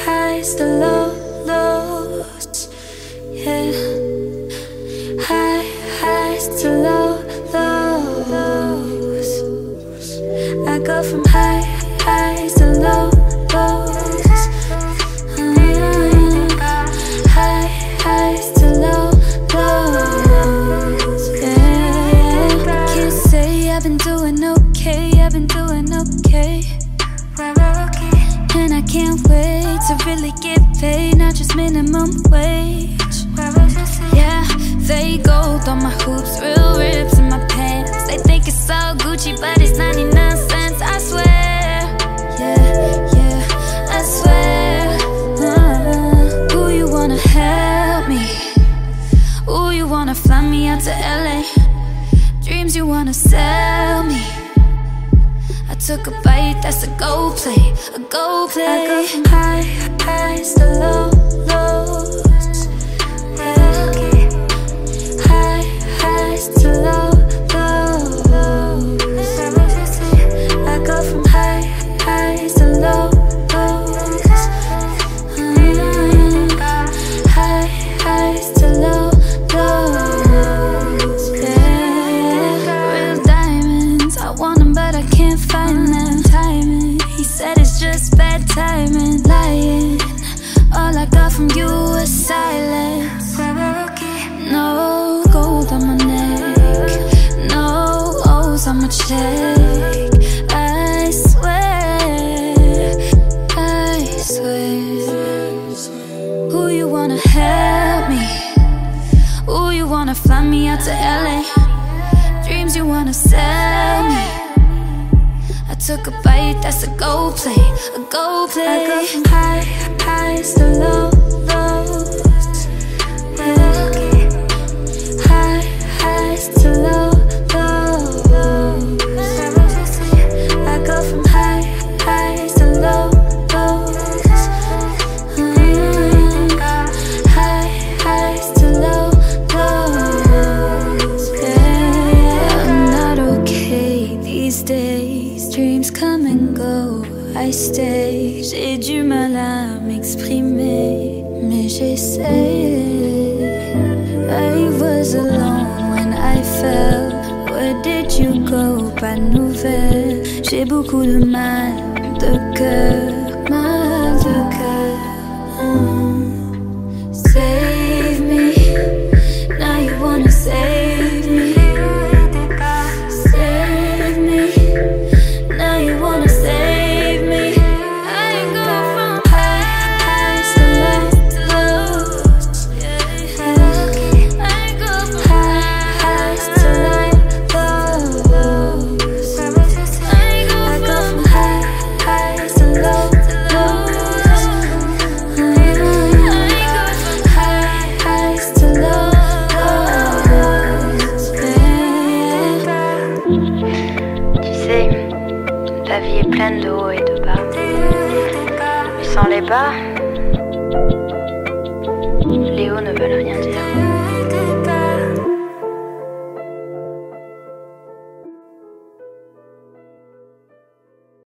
highs to low lows. Yeah, high highs to low lows. I go from high And I can't wait to really get paid, not just minimum wage. Yeah, fake gold on my hoops, real rips in my pants. They think it's all Gucci, but it's 99 cents, I swear. Yeah, yeah, I swear. Uh, you wanna help me? Ooh, you wanna fly me out to LA? Dreams you wanna sell me? I took a bite, that's a go play, a go play. I go from high highs just. Lying, all I got from you was silence. No gold on my neck, no O's on my check. I swear, I swear. Who you wanna help me? Who you wanna fly me out to LA? Dreams you wanna sell me. Took a bite, that's a go play, a go play. I go from high highs to low I stay. J'ai du mal à m'exprimer, mais j'essaie. I was alone when I fell. Where did you go? Pas de nouvelles. J'ai beaucoup de mal de cœur, mal de cœur. Mm. Save me. Now you wanna save de hauts et de bas. Sans les bas, les hauts ne veulent rien.